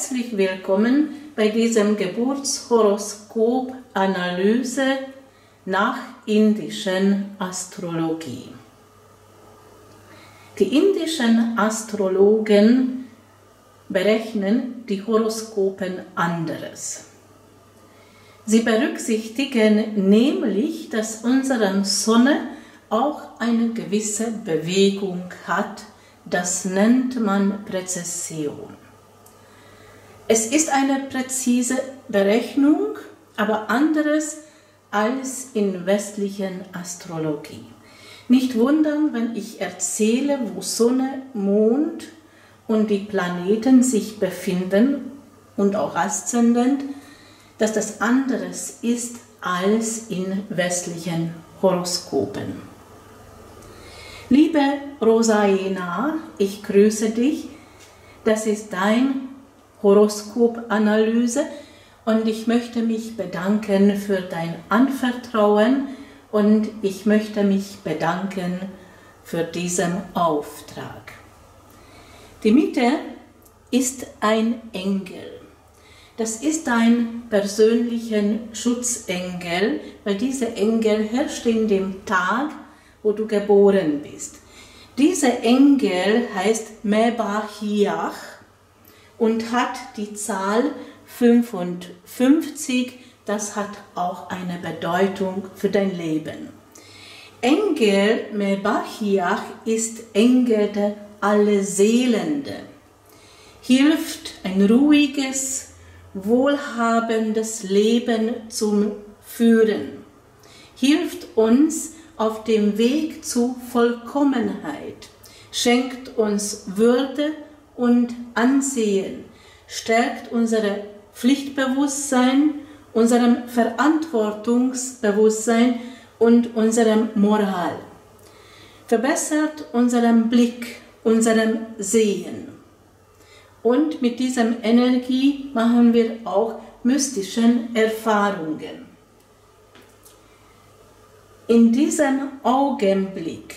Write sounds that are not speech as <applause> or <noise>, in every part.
Herzlich willkommen bei diesem Geburtshoroskop-Analyse nach indischen Astrologie. Die indischen Astrologen berechnen die Horoskopen anderes. Sie berücksichtigen nämlich, dass unsere Sonne auch eine gewisse Bewegung hat. Das nennt man Präzession. Es ist eine präzise Berechnung, aber anderes als in westlichen Astrologie. Nicht wundern, wenn ich erzähle, wo Sonne, Mond und die Planeten sich befinden und auch Aszendent, dass das anderes ist als in westlichen Horoskopen. Liebe Rosaena, ich grüße dich. Das ist dein Horoskopanalyse und ich möchte mich bedanken für dein Anvertrauen und ich möchte mich bedanken für diesen Auftrag. Die Mitte ist ein Engel. Das ist ein persönlicher Schutzengel, weil dieser Engel herrscht in dem Tag, wo du geboren bist. Dieser Engel heißt Mebahiach und hat die Zahl 55. Das hat auch eine Bedeutung für dein Leben. Engel Mebachiach ist Engel der Alleseelende. Hilft ein ruhiges, wohlhabendes Leben zum Führen. Hilft uns auf dem Weg zu Vollkommenheit. Schenkt uns Würde und Ansehen, stärkt unser Pflichtbewusstsein, unserem Verantwortungsbewusstsein und unserem Moral. Verbessert unseren Blick, unserem Sehen. Und mit dieser Energie machen wir auch mystischen Erfahrungen. In diesem Augenblick,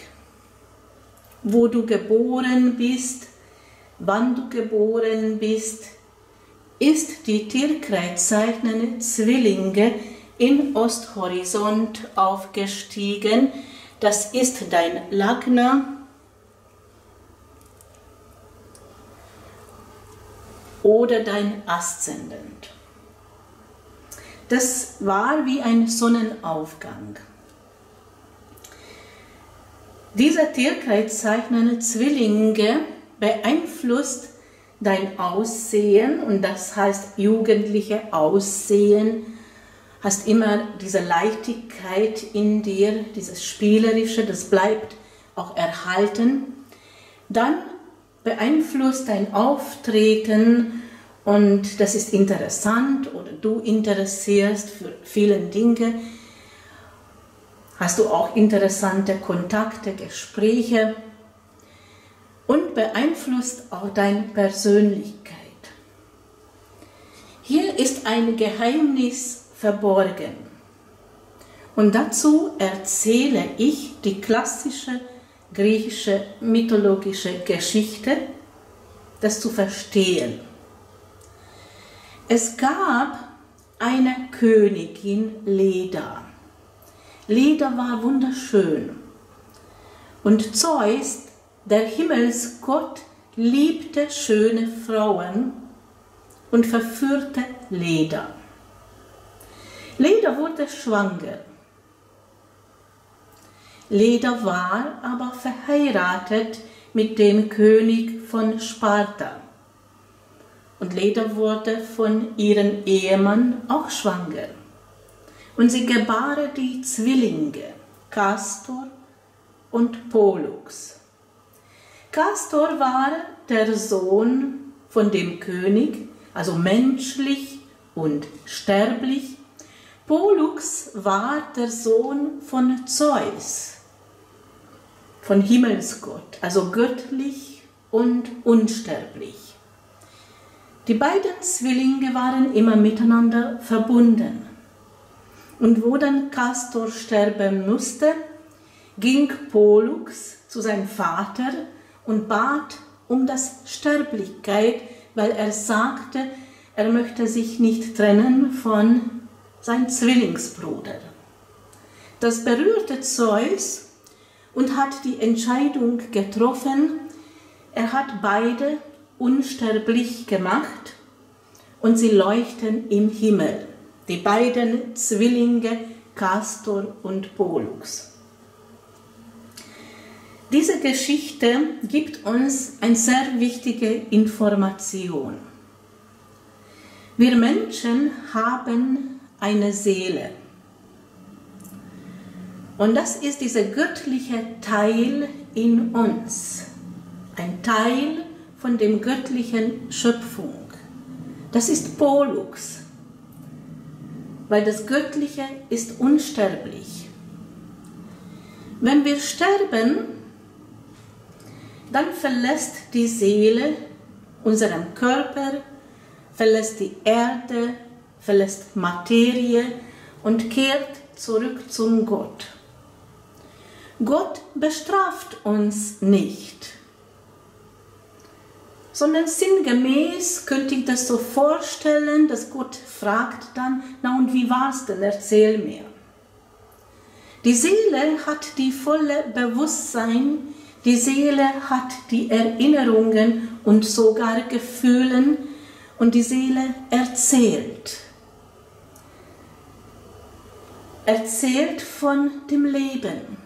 wo du geboren bist, wann du geboren bist, ist die tierkreiszeichnende Zwillinge in Osthorizont aufgestiegen. Das ist dein Lagna. oder dein Aszendent. Das war wie ein Sonnenaufgang. Dieser tierkreiszeichnende Zwillinge beeinflusst dein Aussehen und das heißt jugendliche Aussehen, hast immer diese Leichtigkeit in dir, dieses Spielerische, das bleibt auch erhalten. Dann beeinflusst dein Auftreten und das ist interessant oder du interessierst für viele Dinge. Hast du auch interessante Kontakte, Gespräche und beeinflusst auch deine Persönlichkeit. Hier ist ein Geheimnis verborgen. Und dazu erzähle ich die klassische griechische mythologische Geschichte, das zu verstehen. Es gab eine Königin Leda. Leda war wunderschön. Und Zeus der Himmelsgott liebte schöne Frauen und verführte Leda. Leda wurde schwanger. Leda war aber verheiratet mit dem König von Sparta. Und Leda wurde von ihrem Ehemann auch schwanger. Und sie gebar die Zwillinge Castor und Pollux. Castor war der Sohn von dem König, also menschlich und sterblich. Pollux war der Sohn von Zeus, von Himmelsgott, also göttlich und unsterblich. Die beiden Zwillinge waren immer miteinander verbunden. Und wo dann Castor sterben musste, ging Pollux zu seinem Vater und bat um das Sterblichkeit weil er sagte, er möchte sich nicht trennen von seinem Zwillingsbruder. Das berührte Zeus und hat die Entscheidung getroffen, er hat beide unsterblich gemacht und sie leuchten im Himmel, die beiden Zwillinge Castor und Pollux. Diese Geschichte gibt uns eine sehr wichtige Information. Wir Menschen haben eine Seele. Und das ist dieser göttliche Teil in uns. Ein Teil von dem göttlichen Schöpfung. Das ist Pollux, weil das Göttliche ist unsterblich. Wenn wir sterben, dann verlässt die Seele unseren Körper, verlässt die Erde, verlässt Materie und kehrt zurück zum Gott. Gott bestraft uns nicht, sondern sinngemäß könnte ich das so vorstellen, dass Gott fragt dann, na und wie war's denn, erzähl mir. Die Seele hat die volle Bewusstsein, die Seele hat die Erinnerungen und sogar Gefühlen und die Seele erzählt. Erzählt von dem Leben.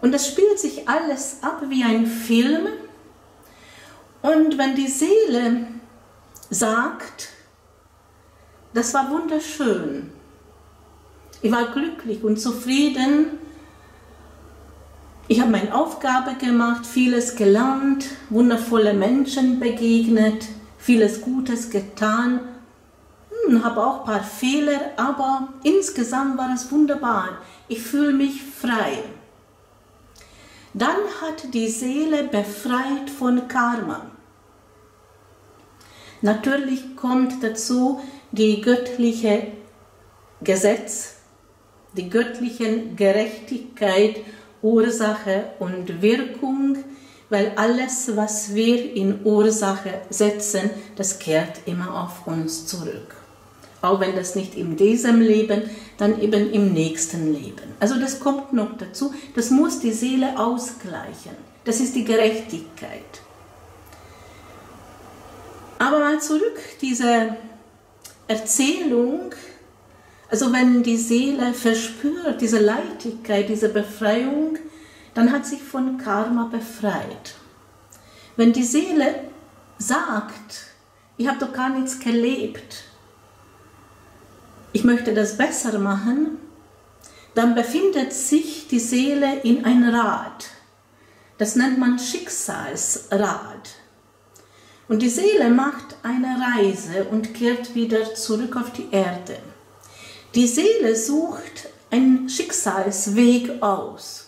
Und das spielt sich alles ab wie ein Film. Und wenn die Seele sagt, das war wunderschön, ich war glücklich und zufrieden, ich habe meine Aufgabe gemacht, vieles gelernt, wundervolle Menschen begegnet, vieles Gutes getan, hm, habe auch ein paar Fehler, aber insgesamt war es wunderbar. Ich fühle mich frei. Dann hat die Seele befreit von Karma. Natürlich kommt dazu die göttliche Gesetz, die göttliche Gerechtigkeit Ursache und Wirkung, weil alles, was wir in Ursache setzen, das kehrt immer auf uns zurück. Auch wenn das nicht in diesem Leben, dann eben im nächsten Leben. Also das kommt noch dazu, das muss die Seele ausgleichen. Das ist die Gerechtigkeit. Aber mal zurück, diese Erzählung also wenn die Seele verspürt diese Leichtigkeit, diese Befreiung, dann hat sich von Karma befreit. Wenn die Seele sagt, ich habe doch gar nichts gelebt, ich möchte das besser machen, dann befindet sich die Seele in ein Rad. Das nennt man Schicksalsrad. Und die Seele macht eine Reise und kehrt wieder zurück auf die Erde. Die Seele sucht einen Schicksalsweg aus.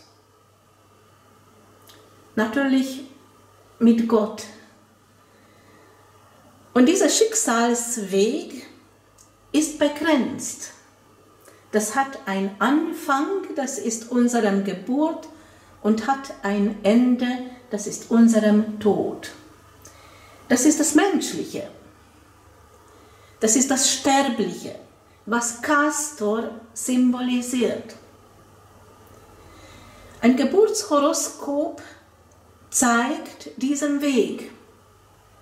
Natürlich mit Gott. Und dieser Schicksalsweg ist begrenzt. Das hat einen Anfang, das ist unserem Geburt und hat ein Ende, das ist unserem Tod. Das ist das Menschliche. Das ist das Sterbliche was Castor symbolisiert. Ein Geburtshoroskop zeigt diesen Weg.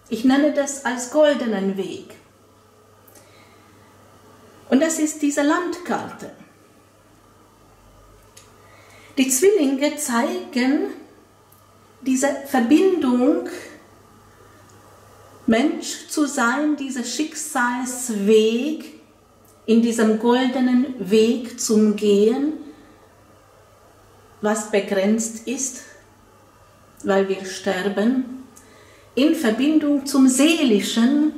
Ich nenne das als goldenen Weg. Und das ist diese Landkarte. Die Zwillinge zeigen diese Verbindung, Mensch zu sein, dieser Schicksalsweg, in diesem goldenen Weg zum Gehen, was begrenzt ist, weil wir sterben, in Verbindung zum Seelischen,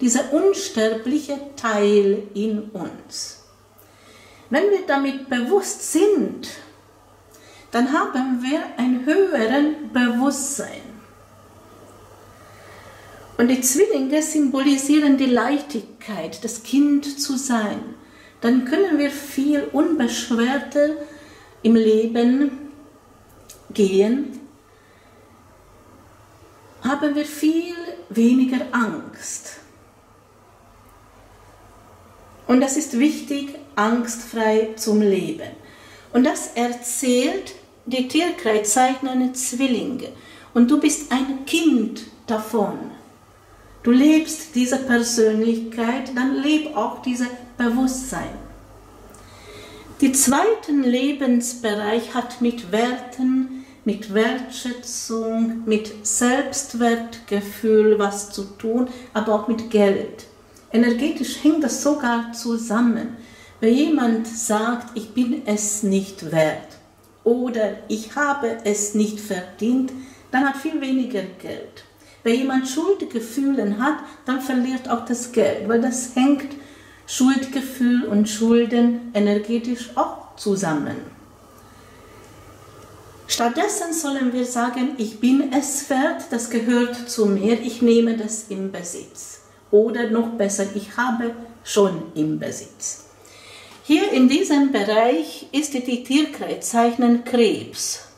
dieser unsterbliche Teil in uns. Wenn wir damit bewusst sind, dann haben wir ein höheres Bewusstsein. Und die Zwillinge symbolisieren die Leichtigkeit, das Kind zu sein. Dann können wir viel unbeschwerter im Leben gehen. Haben wir viel weniger Angst. Und das ist wichtig, angstfrei zum Leben. Und das erzählt die tierkreiszeichnende Zwillinge. Und du bist ein Kind davon. Du lebst diese Persönlichkeit, dann leb auch dieses Bewusstsein. Der zweite Lebensbereich hat mit Werten, mit Wertschätzung, mit Selbstwertgefühl was zu tun, aber auch mit Geld. Energetisch hängt das sogar zusammen. Wenn jemand sagt, ich bin es nicht wert oder ich habe es nicht verdient, dann hat viel weniger Geld. Wenn jemand Schuldgefühle hat, dann verliert auch das Geld, weil das hängt Schuldgefühl und Schulden energetisch auch zusammen. Stattdessen sollen wir sagen, ich bin es wert, das gehört zu mir, ich nehme das im Besitz. Oder noch besser, ich habe schon im Besitz. Hier in diesem Bereich ist die Tierkreiszeichen Krebs.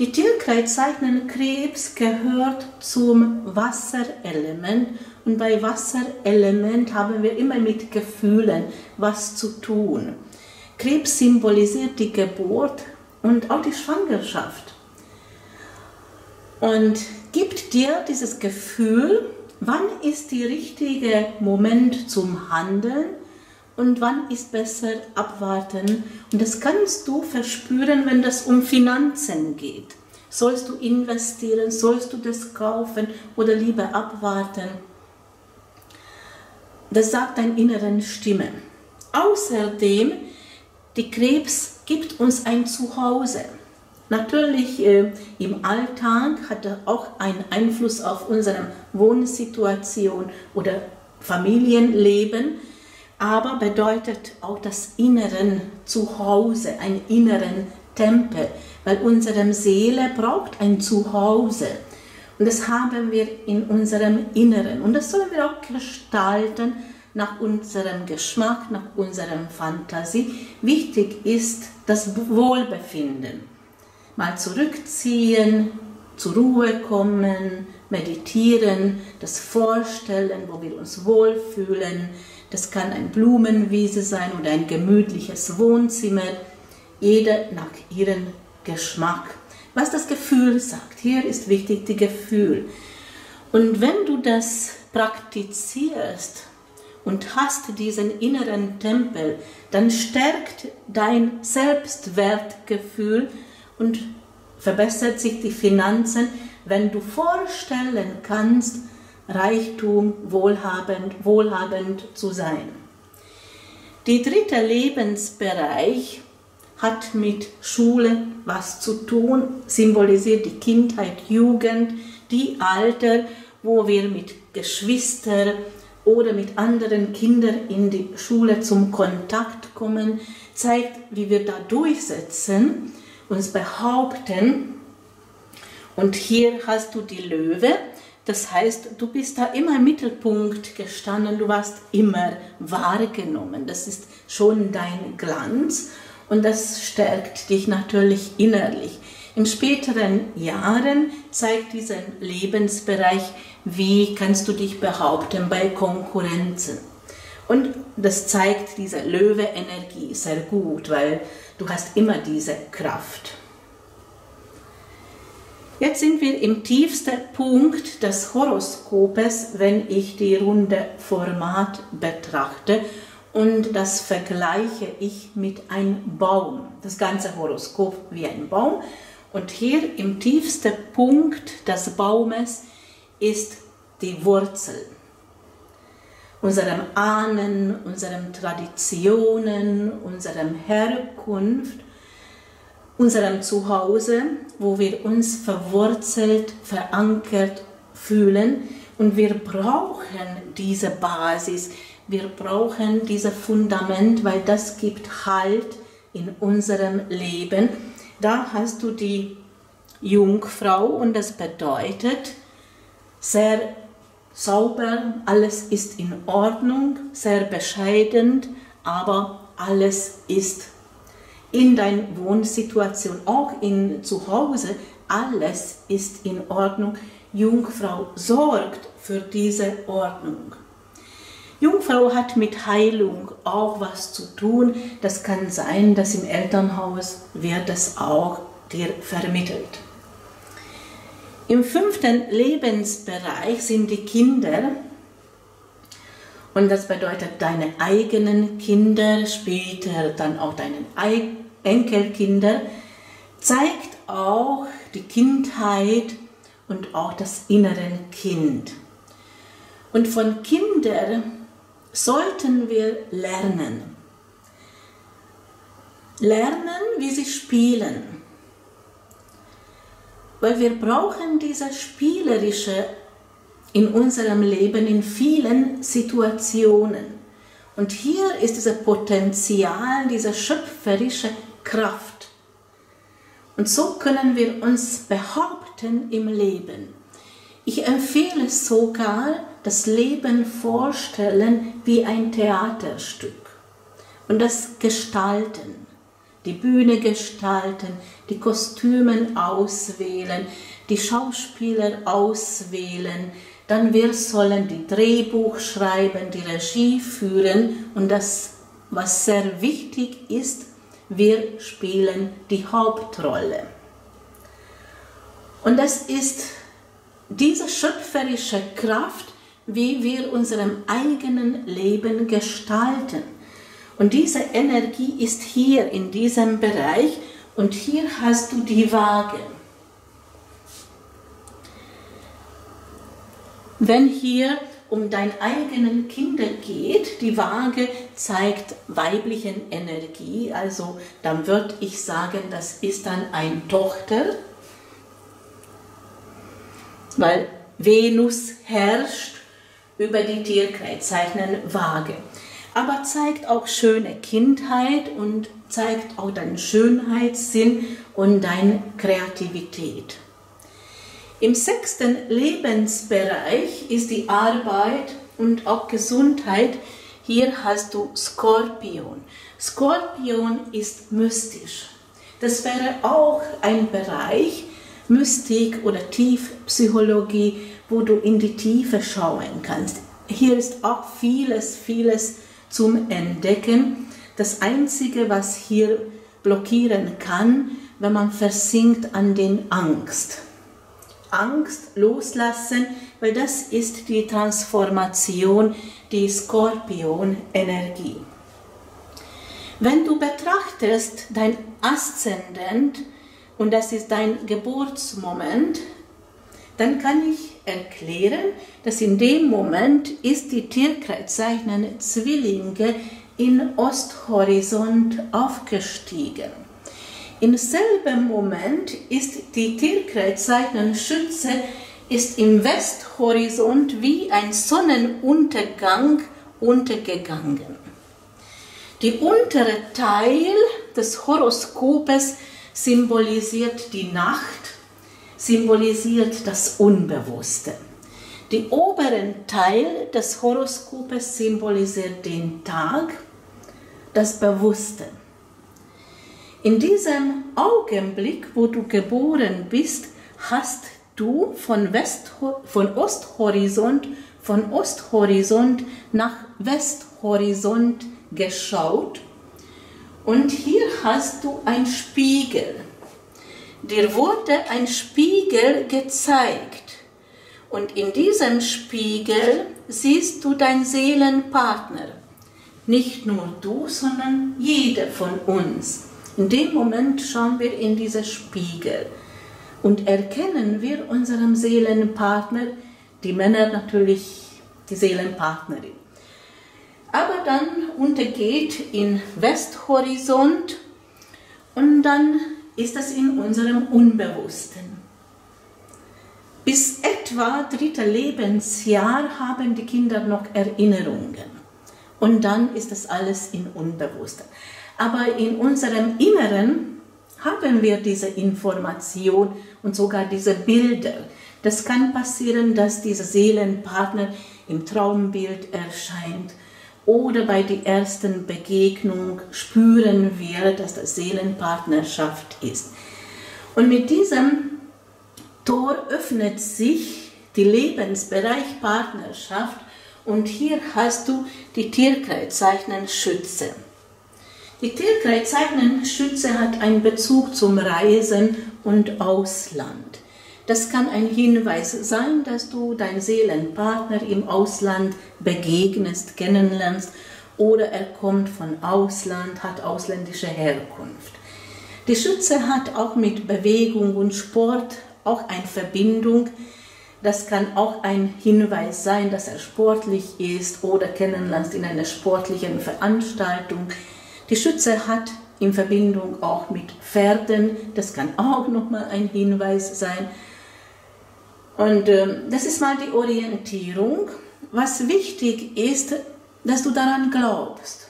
Die Tierkreiszeichen Krebs gehört zum Wasserelement und bei Wasserelement haben wir immer mit Gefühlen was zu tun. Krebs symbolisiert die Geburt und auch die Schwangerschaft. Und gibt dir dieses Gefühl, wann ist der richtige Moment zum Handeln und wann ist besser abwarten. Und das kannst du verspüren, wenn das um Finanzen geht. Sollst du investieren, sollst du das kaufen oder lieber abwarten? Das sagt deine inneren Stimme. Außerdem, die Krebs gibt uns ein Zuhause. Natürlich äh, im Alltag hat er auch einen Einfluss auf unsere Wohnsituation oder Familienleben aber bedeutet auch das inneren Zuhause, einen inneren Tempel, weil unsere Seele braucht ein Zuhause. Und das haben wir in unserem Inneren. Und das sollen wir auch gestalten nach unserem Geschmack, nach unserer Fantasie. Wichtig ist das Wohlbefinden. Mal zurückziehen, zur Ruhe kommen, meditieren, das Vorstellen, wo wir uns wohlfühlen, das kann ein Blumenwiese sein oder ein gemütliches Wohnzimmer, jeder nach ihrem Geschmack. Was das Gefühl sagt, hier ist wichtig das Gefühl. Und wenn du das praktizierst und hast diesen inneren Tempel, dann stärkt dein Selbstwertgefühl und verbessert sich die Finanzen, wenn du vorstellen kannst, Reichtum, wohlhabend, wohlhabend zu sein. Der dritte Lebensbereich hat mit Schule was zu tun, symbolisiert die Kindheit, Jugend, die Alter, wo wir mit Geschwistern oder mit anderen Kindern in die Schule zum Kontakt kommen, zeigt, wie wir da durchsetzen, uns behaupten. Und hier hast du die Löwe, das heißt, du bist da immer im Mittelpunkt gestanden, du warst immer wahrgenommen. Das ist schon dein Glanz und das stärkt dich natürlich innerlich. In späteren Jahren zeigt dieser Lebensbereich, wie kannst du dich behaupten bei Konkurrenzen. Und das zeigt diese Löwe-Energie sehr gut, weil du hast immer diese Kraft. Jetzt sind wir im tiefsten Punkt des Horoskopes, wenn ich die runde Format betrachte und das vergleiche ich mit einem Baum. Das ganze Horoskop wie ein Baum. Und hier im tiefsten Punkt des Baumes ist die Wurzel. Unserem Ahnen, unseren Traditionen, unserem Herkunft unserem Zuhause, wo wir uns verwurzelt, verankert fühlen. Und wir brauchen diese Basis, wir brauchen dieses Fundament, weil das gibt Halt in unserem Leben. Da hast du die Jungfrau und das bedeutet sehr sauber, alles ist in Ordnung, sehr bescheiden, aber alles ist in deiner Wohnsituation, auch in zu Hause, alles ist in Ordnung. Jungfrau sorgt für diese Ordnung. Jungfrau hat mit Heilung auch was zu tun. Das kann sein, dass im Elternhaus wird das auch dir vermittelt. Im fünften Lebensbereich sind die Kinder. Und das bedeutet deine eigenen Kinder, später dann auch deine Enkelkinder, zeigt auch die Kindheit und auch das innere Kind. Und von Kindern sollten wir lernen. Lernen, wie sie spielen. Weil wir brauchen diese spielerische in unserem Leben in vielen Situationen. Und hier ist dieses Potenzial, diese schöpferische Kraft. Und so können wir uns behaupten im Leben. Ich empfehle sogar, das Leben vorstellen wie ein Theaterstück und das gestalten, die Bühne gestalten, die Kostümen auswählen, die Schauspieler auswählen, dann wir sollen die Drehbuch schreiben, die Regie führen und das, was sehr wichtig ist, wir spielen die Hauptrolle. Und das ist diese schöpferische Kraft, wie wir unserem eigenen Leben gestalten. Und diese Energie ist hier in diesem Bereich und hier hast du die Waage. Wenn hier um dein eigenen Kinder geht, die Waage zeigt weibliche Energie, also dann würde ich sagen, das ist dann eine Tochter, weil Venus herrscht über die Tierkreiszeichen Waage. Aber zeigt auch schöne Kindheit und zeigt auch deinen Schönheitssinn und deine Kreativität. Im sechsten Lebensbereich ist die Arbeit und auch Gesundheit. Hier hast du Skorpion. Skorpion ist mystisch. Das wäre auch ein Bereich, Mystik oder Tiefpsychologie, wo du in die Tiefe schauen kannst. Hier ist auch vieles, vieles zum Entdecken. Das Einzige, was hier blockieren kann, wenn man versinkt an den Angst. Angst loslassen, weil das ist die Transformation, die Skorpion-Energie. Wenn du betrachtest dein Aszendent und das ist dein Geburtsmoment, dann kann ich erklären, dass in dem Moment ist die Tierkreiszeichen Zwillinge in Osthorizont aufgestiegen. Im selben Moment ist die Tierkreiszeichen Schütze ist im Westhorizont wie ein Sonnenuntergang untergegangen. Die untere Teil des Horoskopes symbolisiert die Nacht symbolisiert das Unbewusste. Die oberen Teil des Horoskopes symbolisiert den Tag, das Bewusste. In diesem Augenblick, wo du geboren bist, hast du von, West, von Osthorizont, von Osthorizont nach Westhorizont geschaut und hier hast du ein Spiegel dir wurde ein Spiegel gezeigt. Und in diesem Spiegel siehst du deinen Seelenpartner. Nicht nur du, sondern jeder von uns. In dem Moment schauen wir in diesen Spiegel und erkennen wir unseren Seelenpartner, die Männer natürlich die Seelenpartnerin. Aber dann untergeht in Westhorizont und dann ist das in unserem Unbewussten. Bis etwa dritte Lebensjahr haben die Kinder noch Erinnerungen. Und dann ist das alles in Unbewussten. Aber in unserem Inneren haben wir diese Information und sogar diese Bilder. Das kann passieren, dass dieser Seelenpartner im Traumbild erscheint oder bei der ersten Begegnung spüren wir, dass das Seelenpartnerschaft ist. Und mit diesem Tor öffnet sich die Lebensbereich Partnerschaft und hier hast du die Tierkreiszeichen Schütze. Die Tierkreiszeichen Schütze hat einen Bezug zum Reisen und Ausland. Das kann ein Hinweis sein, dass du deinen Seelenpartner im Ausland begegnest, kennenlernst oder er kommt von Ausland, hat ausländische Herkunft. Die Schütze hat auch mit Bewegung und Sport auch eine Verbindung. Das kann auch ein Hinweis sein, dass er sportlich ist oder kennenlernst in einer sportlichen Veranstaltung. Die Schütze hat in Verbindung auch mit Pferden, das kann auch nochmal ein Hinweis sein. Und äh, das ist mal die Orientierung. Was wichtig ist, dass du daran glaubst,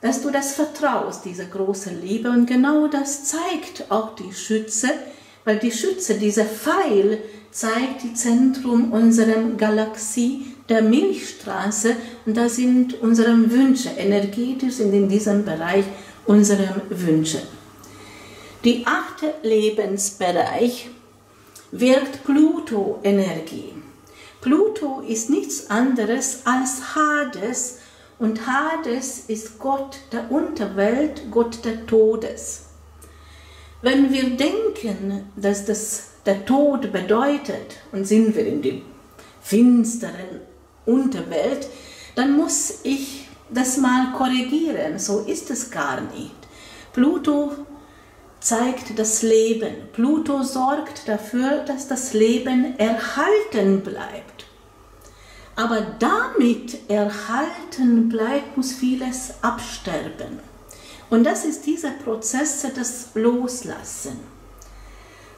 dass du das vertraust, diese große Liebe. Und genau das zeigt auch die Schütze, weil die Schütze, dieser Pfeil, zeigt die Zentrum unserer Galaxie, der Milchstraße. Und da sind unsere Wünsche, energetisch sind in diesem Bereich unsere Wünsche. Die achte Lebensbereich wirkt Pluto-Energie. Pluto ist nichts anderes als Hades und Hades ist Gott der Unterwelt, Gott der Todes. Wenn wir denken, dass das der Tod bedeutet und sind wir in der finsteren Unterwelt, dann muss ich das mal korrigieren. So ist es gar nicht. Pluto zeigt das Leben. Pluto sorgt dafür, dass das Leben erhalten bleibt. Aber damit erhalten bleibt, muss vieles absterben. Und das ist dieser Prozess des Loslassen.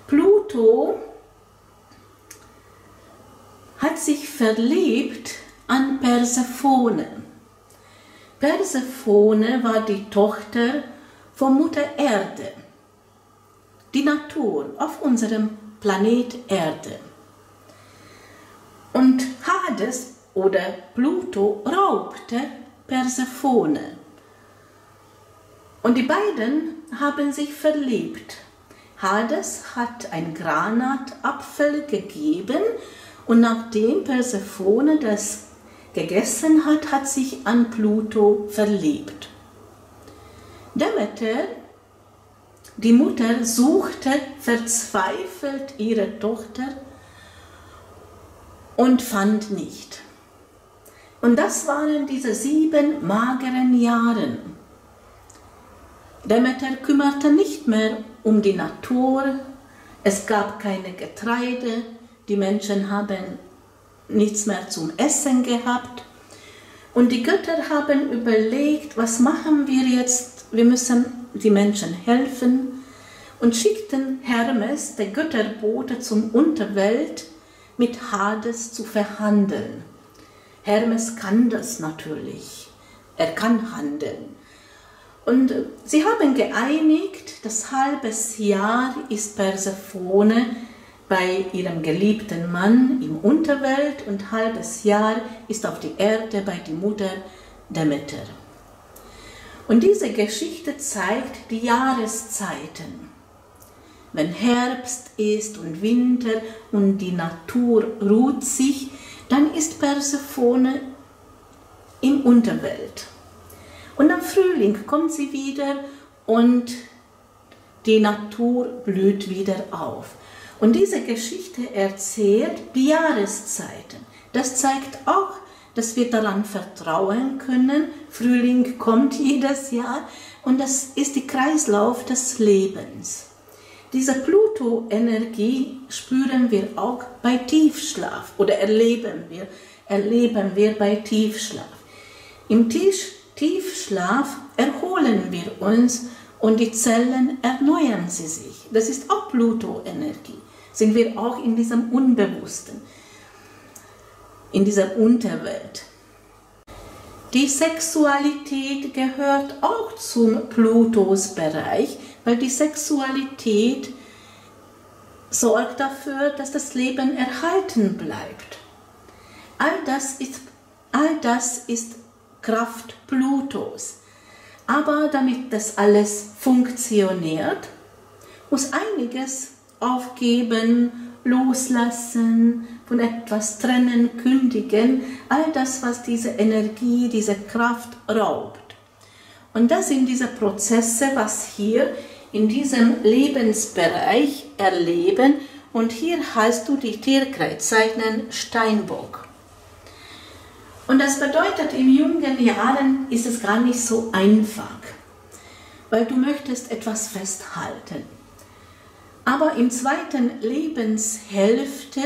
Pluto hat sich verliebt an Persephone. Persephone war die Tochter von Mutter Erde die Natur auf unserem Planet Erde. Und Hades oder Pluto raubte Persephone. Und die beiden haben sich verliebt. Hades hat ein Granatapfel gegeben und nachdem Persephone das gegessen hat, hat sich an Pluto verliebt. Demeter die Mutter suchte verzweifelt ihre Tochter und fand nicht. Und das waren diese sieben mageren Jahre. Demeter kümmerte nicht mehr um die Natur, es gab keine Getreide, die Menschen haben nichts mehr zum Essen gehabt. Und die Götter haben überlegt, was machen wir jetzt? Wir müssen die Menschen helfen und schickten Hermes, der Götterbote, zum Unterwelt mit Hades zu verhandeln. Hermes kann das natürlich. Er kann handeln. Und sie haben geeinigt, das halbes Jahr ist Persephone bei ihrem geliebten Mann im Unterwelt und halbes Jahr ist auf die Erde bei die Mutter Demeter. Und diese Geschichte zeigt die Jahreszeiten. Wenn Herbst ist und Winter und die Natur ruht sich, dann ist Persephone im Unterwelt. Und am Frühling kommt sie wieder und die Natur blüht wieder auf. Und diese Geschichte erzählt die Jahreszeiten. Das zeigt auch dass wir daran vertrauen können. Frühling kommt <laughs> jedes Jahr und das ist der Kreislauf des Lebens. Diese Pluto-Energie spüren wir auch bei Tiefschlaf oder erleben wir, erleben wir bei Tiefschlaf. Im Tiefschlaf erholen wir uns und die Zellen erneuern sie sich. Das ist auch Pluto-Energie. Sind wir auch in diesem Unbewussten in dieser Unterwelt. Die Sexualität gehört auch zum Plutos Bereich, weil die Sexualität sorgt dafür, dass das Leben erhalten bleibt. All das ist, all das ist Kraft Plutos. Aber damit das alles funktioniert, muss einiges aufgeben loslassen, von etwas trennen, kündigen, all das, was diese Energie, diese Kraft raubt. Und das sind diese Prozesse, was hier in diesem Lebensbereich erleben. Und hier hast du die Tierkreiszeichen Steinbock. Und das bedeutet, in jungen Jahren ist es gar nicht so einfach, weil du möchtest etwas festhalten. Aber im zweiten Lebenshälfte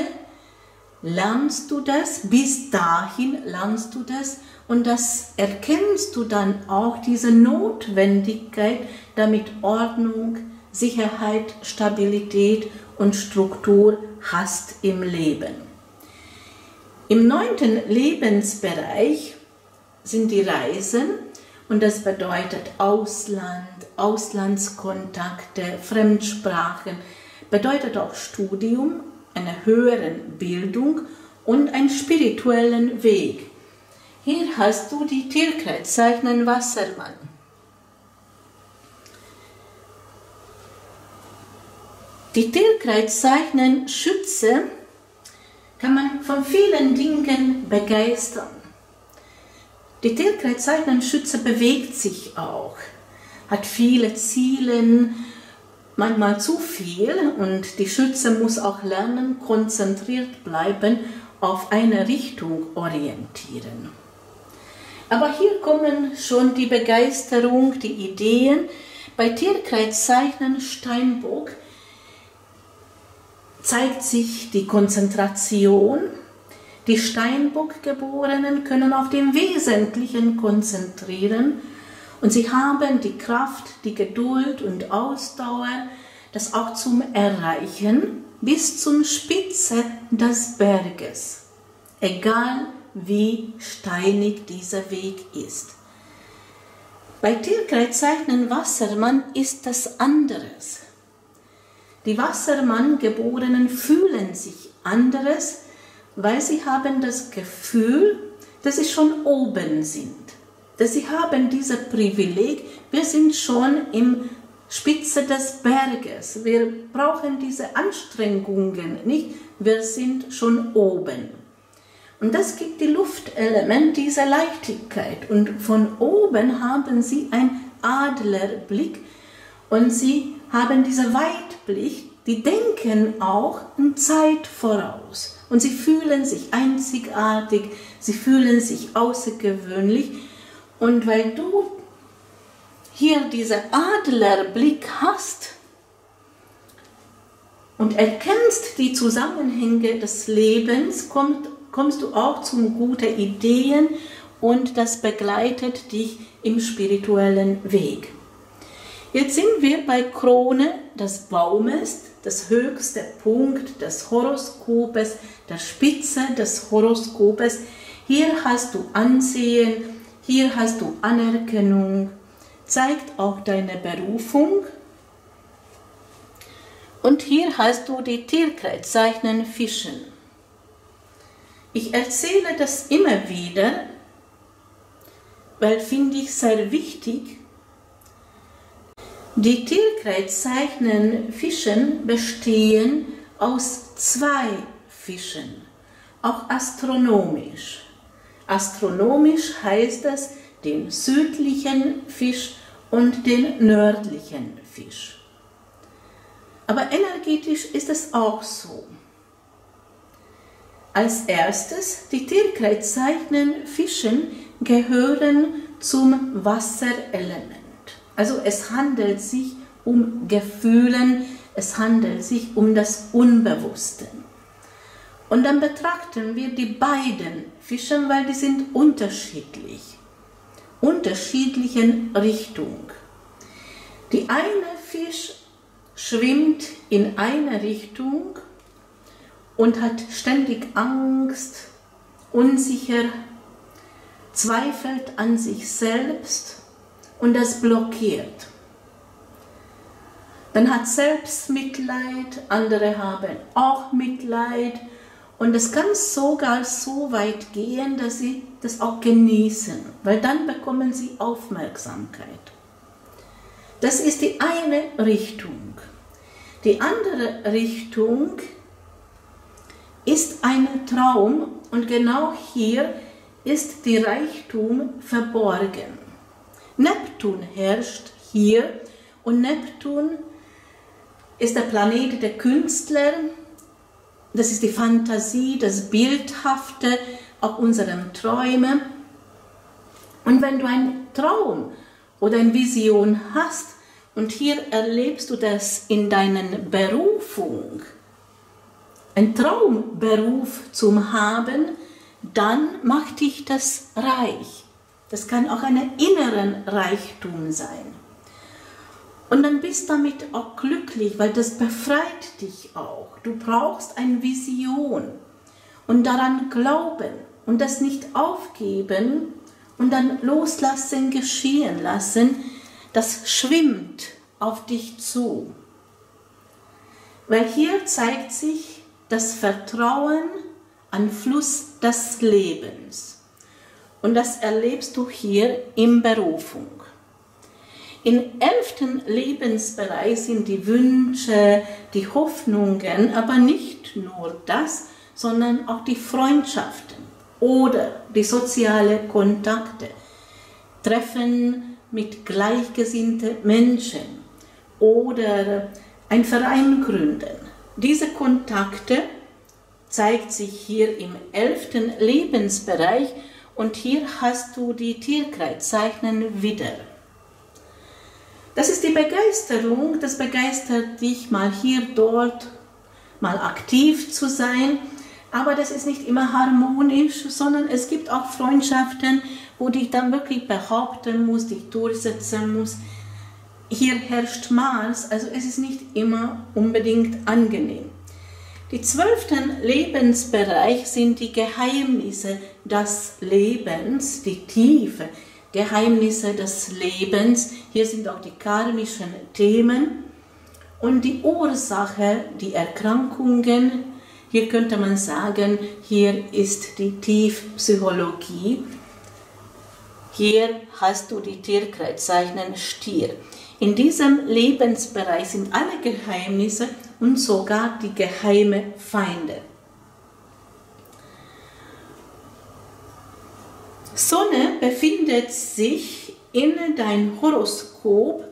lernst du das, bis dahin lernst du das und das erkennst du dann auch, diese Notwendigkeit, damit Ordnung, Sicherheit, Stabilität und Struktur hast im Leben. Im neunten Lebensbereich sind die Reisen und das bedeutet Ausland, Auslandskontakte, Fremdsprachen, bedeutet auch Studium, eine höhere Bildung und einen spirituellen Weg. Hier hast du die Tierkreiszeichen Wassermann. Die Tierkreiszeichen Schütze kann man von vielen Dingen begeistern. Die Tierkreiszeichen Schütze bewegt sich auch, hat viele Ziele, manchmal zu viel und die Schütze muss auch lernen, konzentriert bleiben, auf eine Richtung orientieren. Aber hier kommen schon die Begeisterung, die Ideen. Bei Tierkreiszeichen Steinbock zeigt sich die Konzentration. Die Steinbock-Geborenen können auf dem Wesentlichen konzentrieren und sie haben die Kraft, die Geduld und Ausdauer, das auch zum Erreichen bis zum Spitze des Berges, egal wie steinig dieser Weg ist. Bei Tierkreiszeichen Wassermann ist das anderes. Die Wassermann-Geborenen fühlen sich anderes, weil sie haben das Gefühl, dass sie schon oben sind. Dass sie haben dieses Privileg, wir sind schon im Spitze des Berges. Wir brauchen diese Anstrengungen nicht, wir sind schon oben. Und das gibt die Luftelement dieser Leichtigkeit. Und von oben haben sie einen Adlerblick und sie haben diesen Weitblick, die denken auch in Zeit voraus. Und sie fühlen sich einzigartig, sie fühlen sich außergewöhnlich. Und weil du hier diesen Adlerblick hast und erkennst die Zusammenhänge des Lebens, kommt kommst du auch zu guten Ideen und das begleitet dich im spirituellen Weg. Jetzt sind wir bei Krone des Baumes, das höchste Punkt des Horoskopes, der Spitze des Horoskopes. Hier hast du Ansehen, hier hast du Anerkennung, zeigt auch deine Berufung. Und hier hast du die Tierkreiszeichen Fischen. Ich erzähle das immer wieder, weil finde ich sehr wichtig. Die Tierkreiszeichen Fischen bestehen aus zwei Fischen, auch astronomisch. Astronomisch heißt es den südlichen Fisch und den nördlichen Fisch. Aber energetisch ist es auch so. Als erstes, die Tierkreiszeichen Fischen gehören zum Wasserelement. Also es handelt sich um Gefühlen, es handelt sich um das Unbewusste. Und dann betrachten wir die beiden Fische, weil die sind unterschiedlich, unterschiedlichen Richtung. Die eine Fisch schwimmt in eine Richtung und hat ständig Angst, unsicher, zweifelt an sich selbst und das blockiert. Dann hat selbst Mitleid, andere haben auch Mitleid und es kann sogar so weit gehen, dass sie das auch genießen, weil dann bekommen sie Aufmerksamkeit. Das ist die eine Richtung. Die andere Richtung ist ein Traum und genau hier ist die Reichtum verborgen. Neptun herrscht hier und Neptun ist der Planet der Künstler, das ist die Fantasie, das Bildhafte, auch unseren Träume. Und wenn du einen Traum oder eine Vision hast und hier erlebst du das in deiner Berufung, ein Traumberuf zu haben, dann macht dich das reich. Das kann auch ein inneren Reichtum sein. Und dann bist damit auch glücklich, weil das befreit dich auch. Du brauchst eine Vision und daran glauben und das nicht aufgeben und dann loslassen, geschehen lassen. Das schwimmt auf dich zu. Weil hier zeigt sich das Vertrauen an Fluss des Lebens. Und das erlebst du hier in Berufung. Im elften Lebensbereich sind die Wünsche, die Hoffnungen, aber nicht nur das, sondern auch die Freundschaften oder die sozialen Kontakte, Treffen mit gleichgesinnten Menschen oder ein Verein gründen. Diese Kontakte zeigt sich hier im elften Lebensbereich und hier hast du die Tierkreiszeichen wieder. Das ist die Begeisterung, das begeistert dich mal hier, dort, mal aktiv zu sein, aber das ist nicht immer harmonisch, sondern es gibt auch Freundschaften, wo dich dann wirklich behaupten musst, dich durchsetzen musst. Hier herrscht Mars, also es ist nicht immer unbedingt angenehm. Die zwölften Lebensbereich sind die Geheimnisse des Lebens, die Tiefe, Geheimnisse des Lebens. Hier sind auch die karmischen Themen und die Ursache, die Erkrankungen. Hier könnte man sagen, hier ist die Tiefpsychologie. Hier hast du die Tierkreiszeichen Stier. In diesem Lebensbereich sind alle Geheimnisse und sogar die geheime Feinde. Sonne befindet sich in dein Horoskop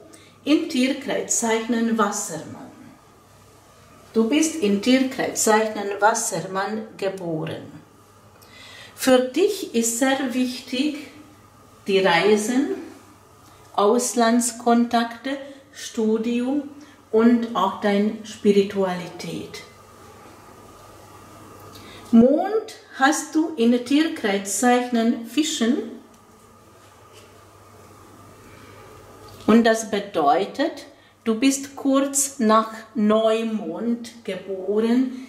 in Tierkreiszeichen Wassermann. Du bist in Tierkreiszeichen Wassermann geboren. Für dich ist sehr wichtig die Reisen, Auslandskontakte, Studium und auch deine Spiritualität. Mond hast du in Tierkreiszeichen Fischen. Und das bedeutet, du bist kurz nach Neumond geboren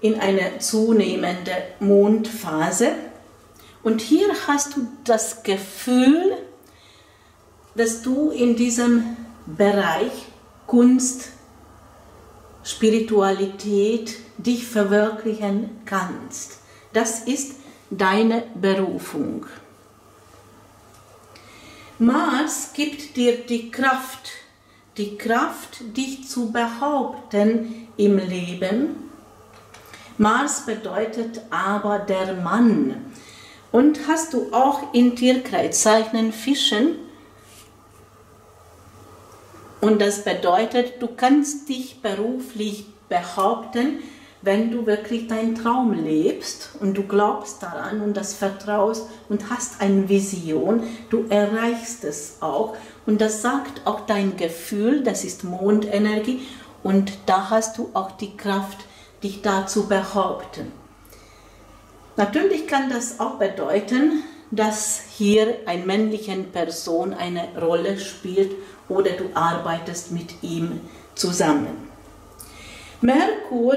in einer zunehmenden Mondphase. Und hier hast du das Gefühl, dass du in diesem Bereich Kunst, Spiritualität dich verwirklichen kannst. Das ist deine Berufung. Mars gibt dir die Kraft, die Kraft, dich zu behaupten im Leben. Mars bedeutet aber der Mann. Und hast du auch in Tierkreiszeichen Fischen. Und das bedeutet, du kannst dich beruflich behaupten, wenn du wirklich deinen Traum lebst und du glaubst daran und das vertraust und hast eine Vision, du erreichst es auch. Und das sagt auch dein Gefühl, das ist Mondenergie und da hast du auch die Kraft, dich da zu behaupten. Natürlich kann das auch bedeuten, dass hier eine männliche Person eine Rolle spielt oder du arbeitest mit ihm zusammen. Merkur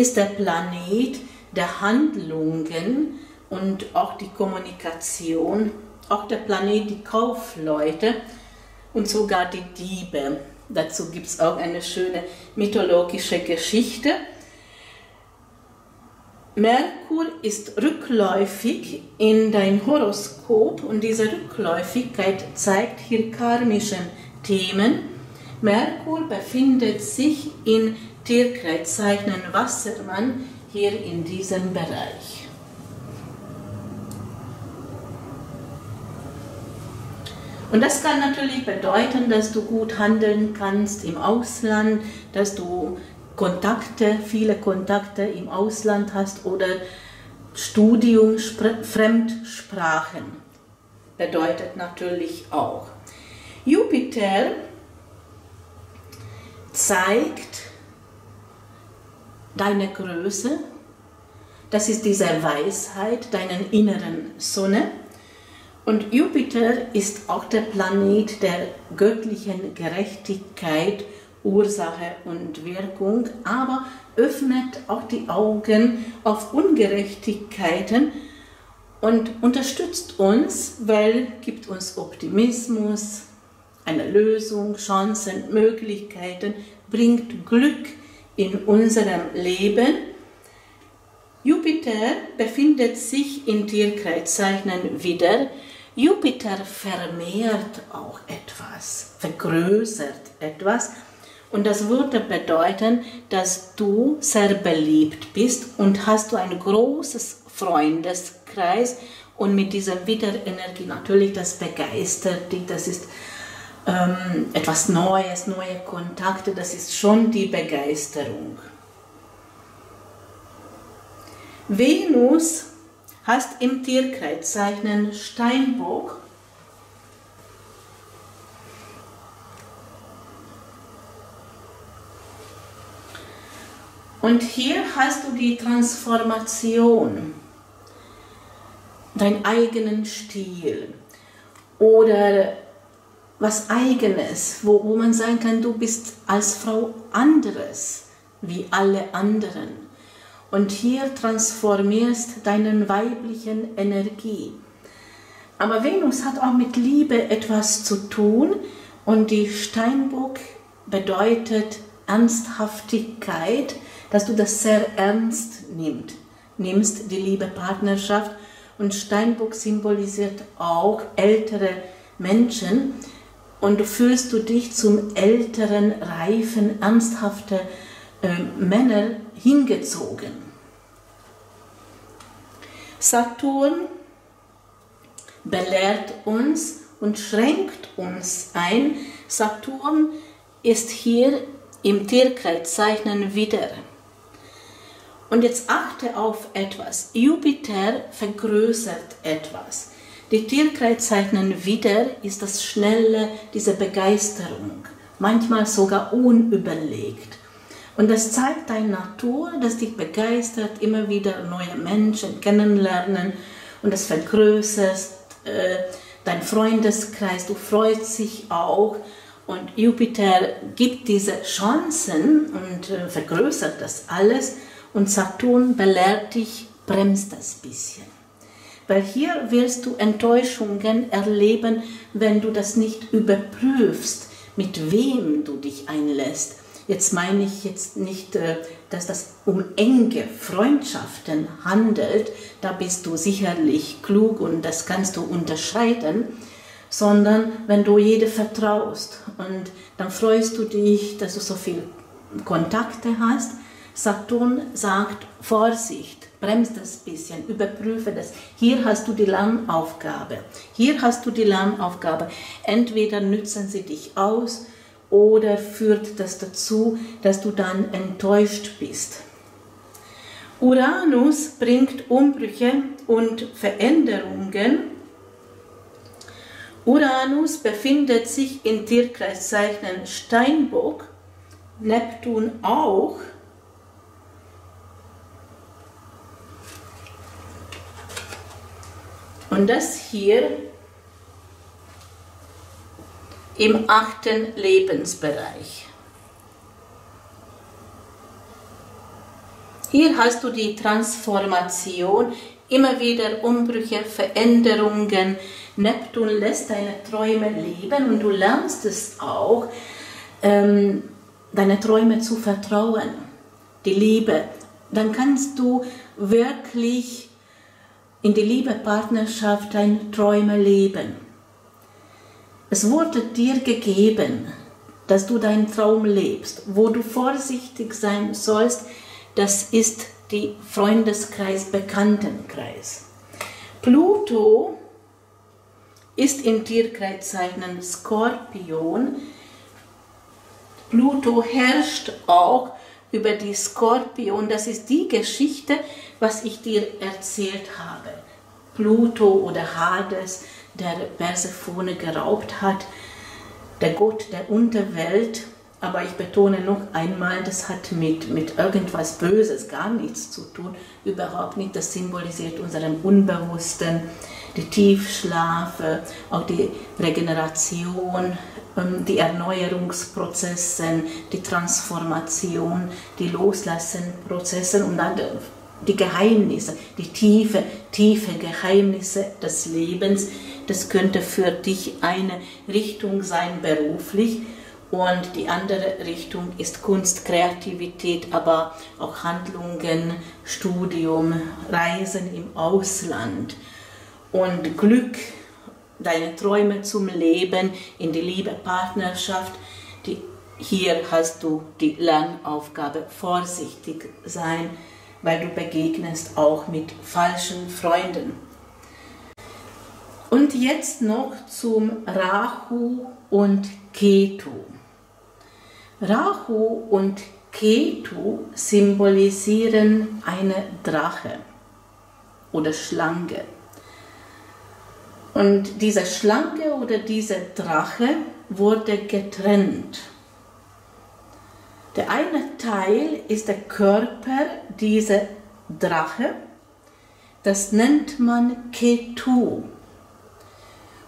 ist der Planet der Handlungen und auch die Kommunikation, auch der Planet die Kaufleute und sogar die Diebe. Dazu gibt es auch eine schöne mythologische Geschichte. Merkur ist rückläufig in dein Horoskop und diese Rückläufigkeit zeigt hier karmische Themen. Merkur befindet sich in Tierkreiszeichen Wassermann hier in diesem Bereich. Und das kann natürlich bedeuten, dass du gut handeln kannst im Ausland, dass du Kontakte, viele Kontakte im Ausland hast oder Studium Fremdsprachen bedeutet natürlich auch. Jupiter zeigt deine Größe, das ist diese Weisheit, deinen inneren Sonne. Und Jupiter ist auch der Planet der göttlichen Gerechtigkeit, Ursache und Wirkung, aber öffnet auch die Augen auf Ungerechtigkeiten und unterstützt uns, weil gibt uns Optimismus, eine Lösung, Chancen, Möglichkeiten, bringt Glück in unserem Leben. Jupiter befindet sich in Tierkreiszeichen wieder. Jupiter vermehrt auch etwas, vergrößert etwas. Und das würde bedeuten, dass du sehr beliebt bist und hast du ein großes Freundeskreis und mit dieser Wiederenergie natürlich das begeistert dich, das ist ähm, etwas Neues, neue Kontakte, das ist schon die Begeisterung. Venus hast im Tierkreiszeichen Steinbock. Und hier hast du die Transformation, deinen eigenen Stil. Oder was eigenes, wo, man sagen kann, du bist als Frau anderes wie alle anderen. Und hier transformierst deinen weiblichen Energie. Aber Venus hat auch mit Liebe etwas zu tun und die Steinbock bedeutet Ernsthaftigkeit, dass du das sehr ernst nimmst, nimmst die liebe Partnerschaft. Und Steinbock symbolisiert auch ältere Menschen, und fühlst du dich zum älteren, reifen, ernsthaften äh, Männer hingezogen. Saturn belehrt uns und schränkt uns ein. Saturn ist hier im Tierkreiszeichen wieder. Und jetzt achte auf etwas. Jupiter vergrößert etwas. Die Tierkreiszeichen wieder ist das Schnelle, diese Begeisterung, manchmal sogar unüberlegt. Und das zeigt deine Natur, dass dich begeistert, immer wieder neue Menschen kennenlernen und das vergrößert äh, dein Freundeskreis, du freust dich auch und Jupiter gibt diese Chancen und äh, vergrößert das alles und Saturn belehrt dich, bremst das bisschen. Weil hier wirst du Enttäuschungen erleben, wenn du das nicht überprüfst, mit wem du dich einlässt. Jetzt meine ich jetzt nicht, äh, dass das um enge Freundschaften handelt, da bist du sicherlich klug und das kannst du unterscheiden, sondern wenn du jede vertraust und dann freust du dich, dass du so viele Kontakte hast. Saturn sagt Vorsicht, bremst das bisschen, überprüfe das. Hier hast du die Lernaufgabe. Hier hast du die Lernaufgabe. Entweder nützen sie dich aus oder führt das dazu, dass du dann enttäuscht bist. Uranus bringt Umbrüche und Veränderungen. Uranus befindet sich in Tierkreiszeichen Steinbock, Neptun auch Und das hier im achten Lebensbereich. Hier hast du die Transformation, immer wieder Umbrüche, Veränderungen. Neptun lässt deine Träume leben und du lernst es auch, ähm, deine Träume zu vertrauen, die Liebe. Dann kannst du wirklich in die Liebe Partnerschaft dein Träume leben. Es wurde dir gegeben, dass du deinen Traum lebst, wo du vorsichtig sein sollst, das ist die Freundeskreis, Bekanntenkreis. Pluto ist in Tierkreiszeichen Skorpion. Pluto herrscht auch über die Skorpion. Das ist die Geschichte, was ich dir erzählt habe. Pluto oder Hades, der Persephone geraubt hat, der Gott der Unterwelt. Aber ich betone noch einmal, das hat mit, mit irgendwas Böses gar nichts zu tun, überhaupt nicht. Das symbolisiert unseren Unbewussten, die Tiefschlafe, auch die Regeneration, die Erneuerungsprozesse, die Transformation, die Loslassenprozesse und dann die Geheimnisse, die tiefe, tiefe Geheimnisse des Lebens. Das könnte für dich eine Richtung sein beruflich und die andere Richtung ist Kunst, Kreativität, aber auch Handlungen, Studium, Reisen im Ausland und Glück, deine Träume zum Leben, in die Liebe, Partnerschaft. Die, hier hast du die Lernaufgabe, vorsichtig sein, weil du begegnest auch mit falschen Freunden. Und jetzt noch zum Rahu und Ketu. Rahu und Ketu symbolisieren eine Drache oder Schlange. Und diese Schlange oder diese Drache wurde getrennt. Der eine Teil ist der Körper dieser Drache, das nennt man Ketu.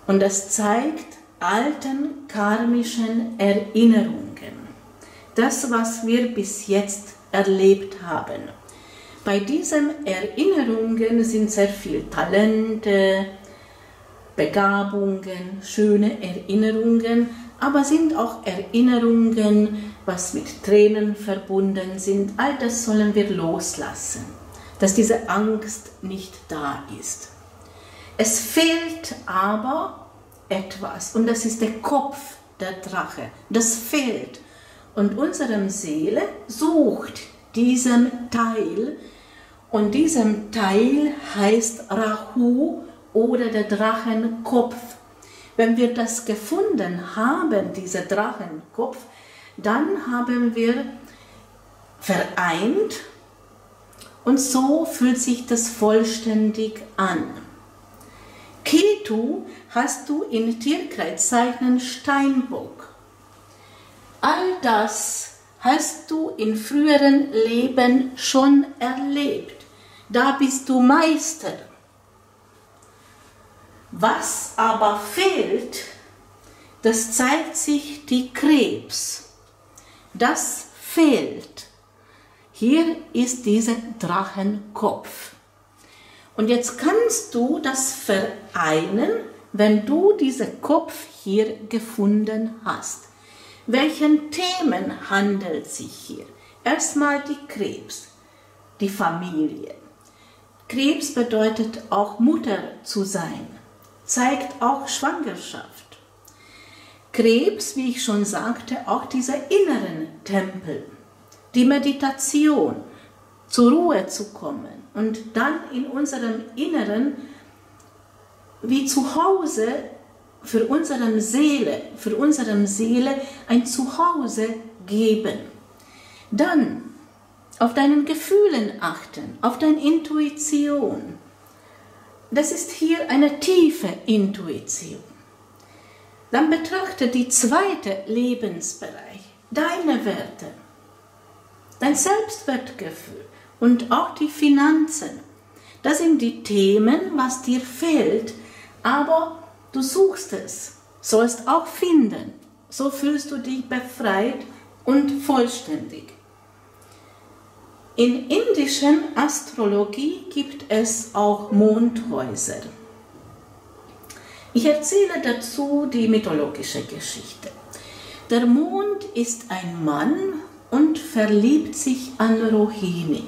Und das zeigt alten karmischen Erinnerungen. Das, was wir bis jetzt erlebt haben. Bei diesen Erinnerungen sind sehr viele Talente, Begabungen, schöne Erinnerungen, aber sind auch Erinnerungen, was mit Tränen verbunden sind. All das sollen wir loslassen, dass diese Angst nicht da ist. Es fehlt aber etwas und das ist der Kopf der Drache. Das fehlt. Und unsere Seele sucht diesen Teil und diesem Teil heißt Rahu oder der Drachenkopf. Wenn wir das gefunden haben, dieser Drachenkopf, dann haben wir vereint und so fühlt sich das vollständig an. Ketu hast du in Tierkreiszeichen Steinbock. All das hast du in früheren Leben schon erlebt. Da bist du Meister. Was aber fehlt, das zeigt sich die Krebs. Das fehlt. Hier ist dieser Drachenkopf. Und jetzt kannst du das vereinen, wenn du diesen Kopf hier gefunden hast. Welchen Themen handelt sich hier? Erstmal die Krebs, die Familie. Krebs bedeutet auch Mutter zu sein zeigt auch Schwangerschaft. Krebs, wie ich schon sagte, auch dieser inneren Tempel, die Meditation, zur Ruhe zu kommen und dann in unserem Inneren wie zu Hause für unsere Seele, für unsere Seele ein Zuhause geben. Dann auf deinen Gefühlen achten, auf deine Intuition, das ist hier eine tiefe Intuition. Dann betrachte die zweite Lebensbereich, deine Werte, dein Selbstwertgefühl und auch die Finanzen. Das sind die Themen, was dir fehlt, aber du suchst es, sollst auch finden. So fühlst du dich befreit und vollständig. In indischen Astrologie gibt es auch Mondhäuser. Ich erzähle dazu die mythologische Geschichte. Der Mond ist ein Mann und verliebt sich an Rohini.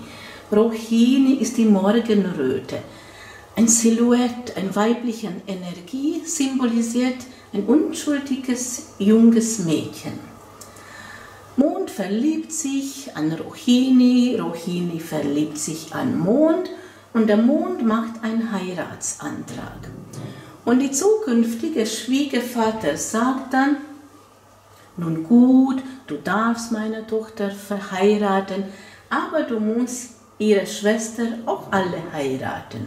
Rohini ist die Morgenröte. Ein Silhouette, eine weibliche Energie symbolisiert ein unschuldiges junges Mädchen. Verliebt sich an Rohini, Rohini verliebt sich an Mond und der Mond macht einen Heiratsantrag. Und die zukünftige Schwiegervater sagt dann, nun gut, du darfst meine Tochter verheiraten, aber du musst ihre Schwester auch alle heiraten.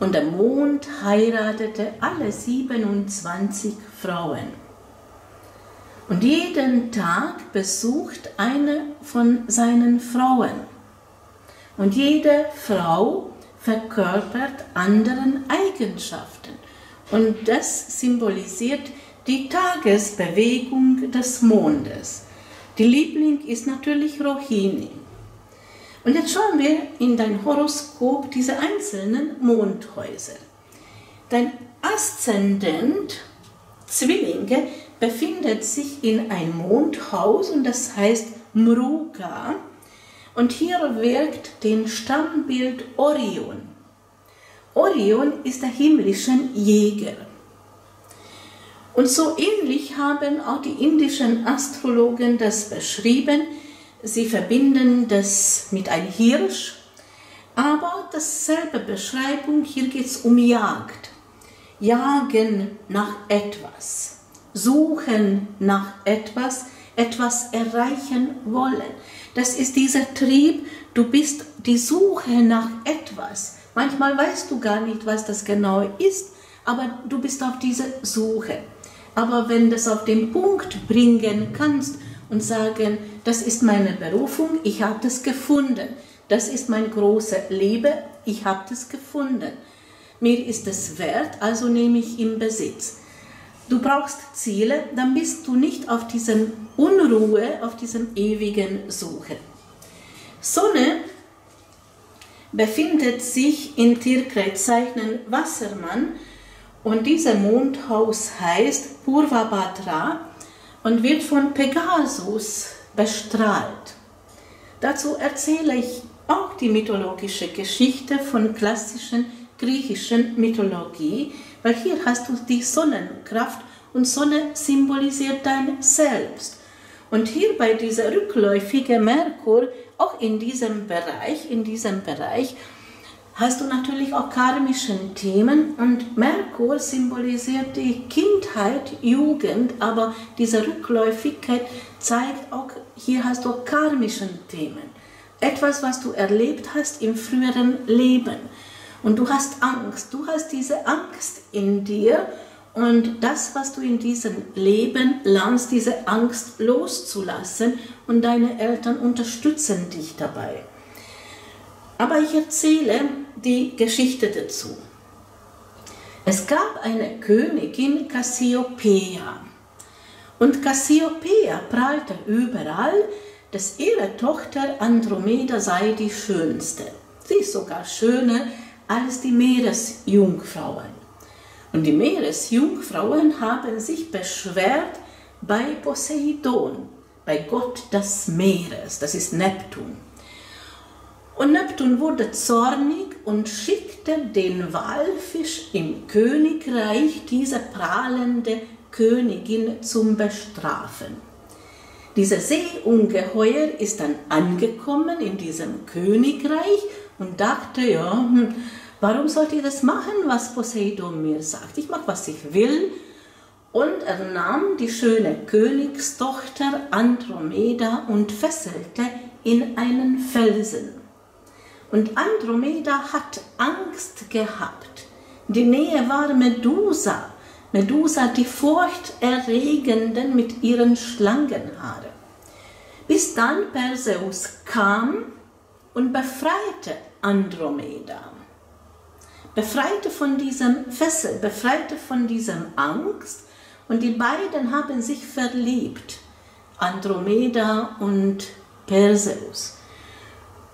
Und der Mond heiratete alle 27 Frauen. Und jeden Tag besucht eine von seinen Frauen. Und jede Frau verkörpert anderen Eigenschaften. Und das symbolisiert die Tagesbewegung des Mondes. Die Liebling ist natürlich Rohini. Und jetzt schauen wir in dein Horoskop diese einzelnen Mondhäuser. Dein Aszendent, Zwillinge, befindet sich in ein Mondhaus und das heißt Mruga. Und hier wirkt den Stammbild Orion. Orion ist der himmlische Jäger. Und so ähnlich haben auch die indischen Astrologen das beschrieben. Sie verbinden das mit einem Hirsch, aber dasselbe Beschreibung, hier geht es um Jagd. Jagen nach etwas suchen nach etwas, etwas erreichen wollen. Das ist dieser Trieb, du bist die Suche nach etwas. Manchmal weißt du gar nicht, was das genau ist, aber du bist auf dieser Suche. Aber wenn das auf den Punkt bringen kannst und sagen, das ist meine Berufung, ich habe das gefunden, das ist mein große Liebe, ich habe das gefunden. Mir ist es wert, also nehme ich in Besitz. Du brauchst Ziele, dann bist du nicht auf diesem Unruhe, auf diesem ewigen Suchen. Sonne befindet sich in Tierkreiszeichen Wassermann und dieser Mondhaus heißt Purvabhadra und wird von Pegasus bestrahlt. Dazu erzähle ich auch die mythologische Geschichte von klassischen griechischen Mythologie, weil hier hast du die Sonnenkraft und Sonne symbolisiert dein Selbst. Und hier bei dieser rückläufige Merkur, auch in diesem Bereich, in diesem Bereich, hast du natürlich auch karmische Themen und Merkur symbolisiert die Kindheit, Jugend, aber diese Rückläufigkeit zeigt auch, hier hast du auch karmische Themen. Etwas, was du erlebt hast im früheren Leben. Und du hast Angst, du hast diese Angst in dir und das, was du in diesem Leben lernst, diese Angst loszulassen und deine Eltern unterstützen dich dabei. Aber ich erzähle die Geschichte dazu. Es gab eine Königin Cassiopeia und Cassiopeia prahlte überall, dass ihre Tochter Andromeda sei die schönste. Sie ist sogar schöner als die Meeresjungfrauen. Und die Meeresjungfrauen haben sich beschwert bei Poseidon, bei Gott des Meeres, das ist Neptun. Und Neptun wurde zornig und schickte den Walfisch im Königreich, diese prahlende Königin, zum Bestrafen. Dieser Seeungeheuer ist dann angekommen in diesem Königreich und dachte, ja, hm, warum sollte ich das machen, was Poseidon mir sagt? Ich mache, was ich will. Und er nahm die schöne Königstochter Andromeda und fesselte in einen Felsen. Und Andromeda hat Angst gehabt. Die Nähe war Medusa. Medusa, die furchterregenden mit ihren Schlangenhaaren. Bis dann Perseus kam und befreite Andromeda. Befreite von diesem Fessel, befreite von diesem Angst und die beiden haben sich verliebt, Andromeda und Perseus.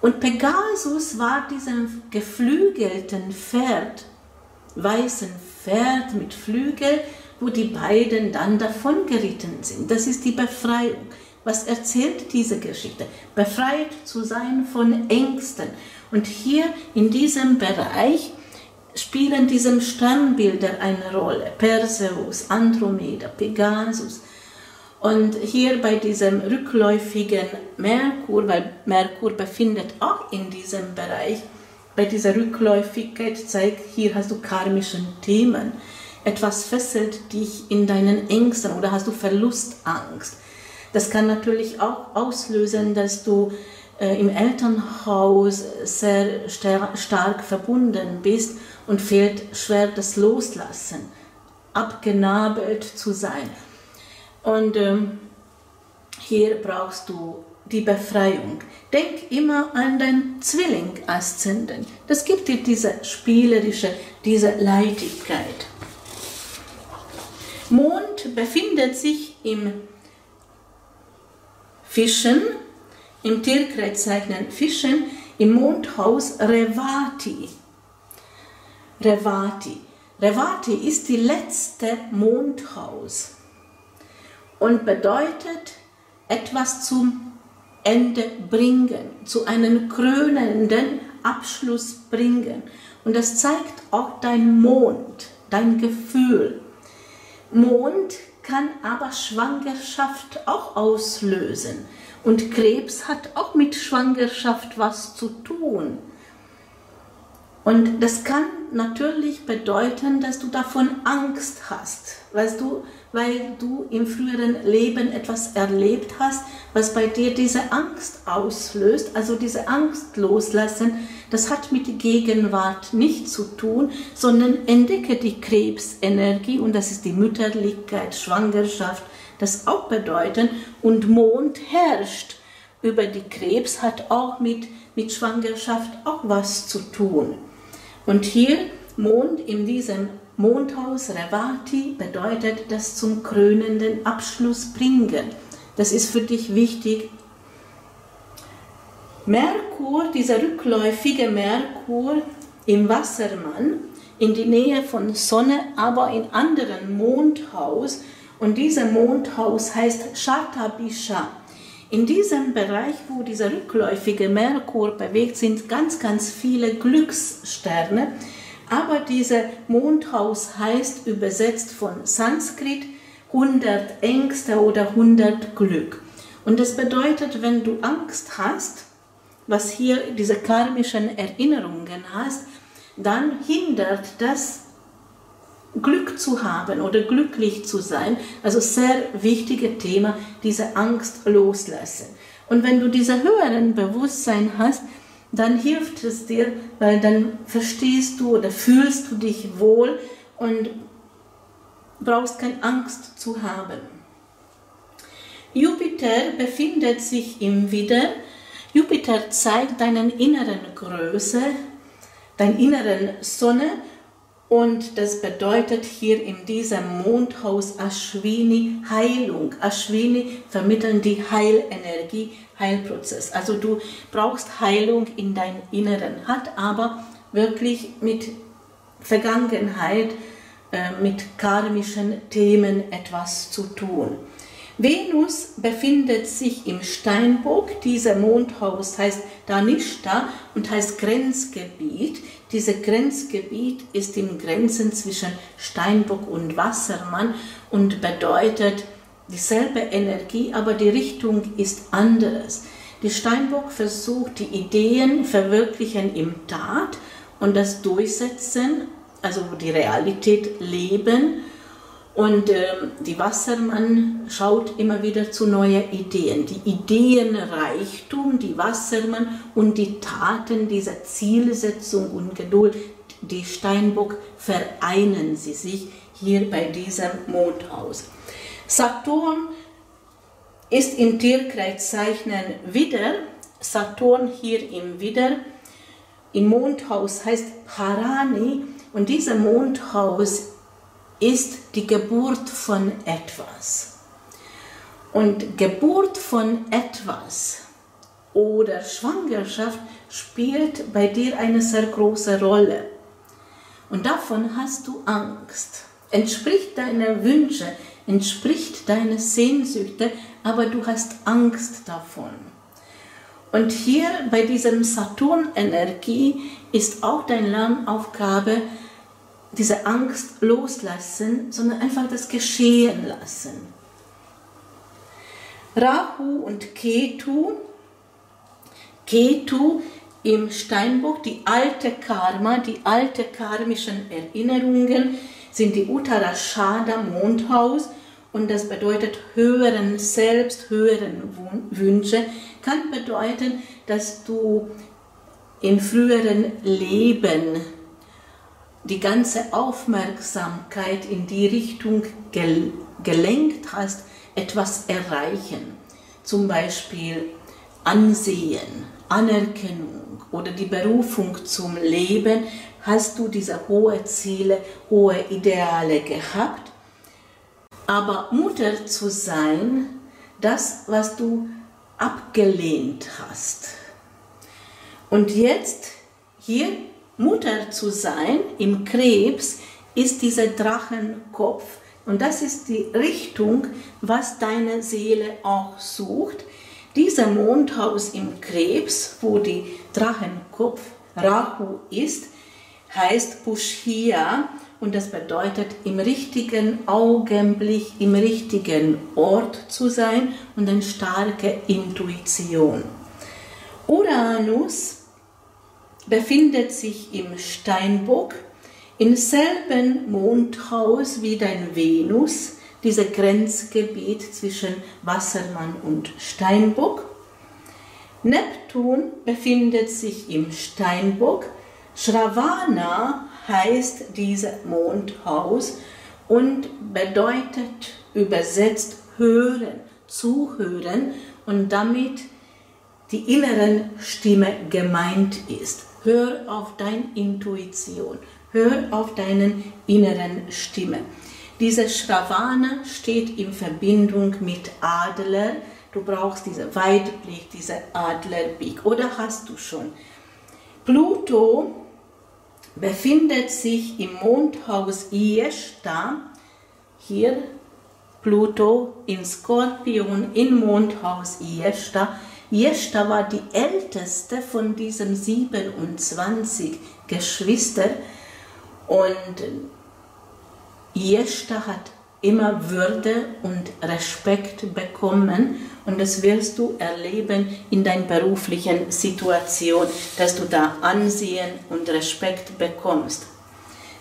Und Pegasus war diesem geflügelten Pferd, weißen Pferd mit Flügel, wo die beiden dann davongeritten sind. Das ist die Befreiung. Was erzählt diese Geschichte? Befreit zu sein von Ängsten. Und hier in diesem Bereich spielen diese Sternbilder eine Rolle. Perseus, Andromeda, Pegasus. Und hier bei diesem rückläufigen Merkur, weil Merkur befindet auch in diesem Bereich, bei dieser Rückläufigkeit zeigt, hier hast du karmischen Themen. Etwas fesselt dich in deinen Ängsten oder hast du Verlustangst. Das kann natürlich auch auslösen, dass du äh, im Elternhaus sehr stark verbunden bist und fehlt schwer das Loslassen, abgenabelt zu sein. Und ähm, hier brauchst du die Befreiung. Denk immer an dein Zwilling-Aszendent. Das gibt dir diese spielerische, diese Leichtigkeit. Mond befindet sich im Fischen, im Tierkreiszeichen Fischen, im Mondhaus Revati. Revati. Revati ist die letzte Mondhaus und bedeutet etwas zum Ende bringen, zu einem krönenden Abschluss bringen. Und das zeigt auch dein Mond, dein Gefühl. Mond kann aber Schwangerschaft auch auslösen. Und Krebs hat auch mit Schwangerschaft was zu tun. Und das kann natürlich bedeuten, dass du davon Angst hast, weißt du, weil du im früheren Leben etwas erlebt hast, was bei dir diese Angst auslöst. Also diese Angst loslassen, das hat mit der Gegenwart nichts zu tun, sondern entdecke die Krebsenergie und das ist die Mütterlichkeit, Schwangerschaft, das auch bedeuten. Und Mond herrscht über die Krebs, hat auch mit, mit Schwangerschaft auch was zu tun. Und hier Mond in diesem Mondhaus Revati bedeutet das zum krönenden Abschluss bringen. Das ist für dich wichtig. Merkur, dieser rückläufige Merkur im Wassermann, in die Nähe von Sonne, aber in anderen Mondhaus. Und dieser Mondhaus heißt Shatabisha. In diesem Bereich, wo dieser rückläufige Merkur bewegt, sind ganz, ganz viele Glückssterne. Aber dieser Mondhaus heißt übersetzt von Sanskrit 100 Ängste oder 100 Glück. Und das bedeutet, wenn du Angst hast, was hier diese karmischen Erinnerungen hast, dann hindert das Glück zu haben oder glücklich zu sein. Also sehr wichtiges Thema, diese Angst loslassen. Und wenn du diese höheren Bewusstsein hast, dann hilft es dir, weil dann verstehst du oder fühlst du dich wohl und brauchst keine Angst zu haben. Jupiter befindet sich im Widder. Jupiter zeigt deinen inneren Größe, deinen inneren Sonne und das bedeutet hier in diesem Mondhaus Ashwini Heilung. Ashwini vermitteln die Heilenergie, Heilprozess. Also du brauchst Heilung in deinem Inneren, hat aber wirklich mit Vergangenheit, äh, mit karmischen Themen etwas zu tun. Venus befindet sich im Steinbock. Dieser Mondhaus heißt Danishta und heißt Grenzgebiet. Dieses Grenzgebiet ist im Grenzen zwischen Steinbock und Wassermann und bedeutet dieselbe Energie, aber die Richtung ist anderes. Die Steinbock versucht, die Ideen verwirklichen im Tat und das Durchsetzen, also die Realität leben und äh, die Wassermann schaut immer wieder zu neuen Ideen. Die Ideenreichtum, die Wassermann und die Taten dieser Zielsetzung und Geduld, die Steinbock vereinen sie sich hier bei diesem Mondhaus. Saturn ist im Tierkreiszeichen Widder. Saturn hier im Widder. Im Mondhaus heißt Parani und dieser Mondhaus ist die Geburt von etwas. Und Geburt von etwas oder Schwangerschaft spielt bei dir eine sehr große Rolle. Und davon hast du Angst. Entspricht deiner Wünsche, entspricht deiner Sehnsüchte, aber du hast Angst davon. Und hier bei diesem Saturn-Energie ist auch deine Lernaufgabe, diese Angst loslassen, sondern einfach das geschehen lassen. Rahu und Ketu. Ketu im Steinbock, die alte Karma, die alte karmischen Erinnerungen sind die Uttarashada Mondhaus und das bedeutet höheren Selbst, höheren Wünsche, kann bedeuten, dass du in früheren Leben die ganze Aufmerksamkeit in die Richtung gel gelenkt hast, etwas erreichen. Zum Beispiel Ansehen, Anerkennung oder die Berufung zum Leben, hast du diese hohe Ziele, hohe Ideale gehabt. Aber Mutter zu sein, das, was du abgelehnt hast. Und jetzt hier Mutter zu sein im Krebs ist dieser Drachenkopf und das ist die Richtung, was deine Seele auch sucht. Dieser Mondhaus im Krebs, wo die Drachenkopf Rahu ist, heißt Pushia und das bedeutet im richtigen Augenblick, im richtigen Ort zu sein und eine starke Intuition. Uranus befindet sich im Steinbock, im selben Mondhaus wie dein Venus, dieses Grenzgebiet zwischen Wassermann und Steinbock. Neptun befindet sich im Steinbock. Shravana heißt dieses Mondhaus und bedeutet übersetzt hören, zuhören und damit die inneren Stimme gemeint ist. Hör auf deine Intuition, hör auf deinen inneren Stimme. Diese Shravana steht in Verbindung mit Adler. Du brauchst diesen Weitblick, diesen Adlerblick. Oder hast du schon? Pluto befindet sich im Mondhaus Ieshta. Hier Pluto in Skorpion im Mondhaus Ieshta. Ieshta war die älteste von diesen 27 Geschwistern und Jeshta hat immer Würde und Respekt bekommen und das wirst du erleben in deiner beruflichen Situation, dass du da Ansehen und Respekt bekommst.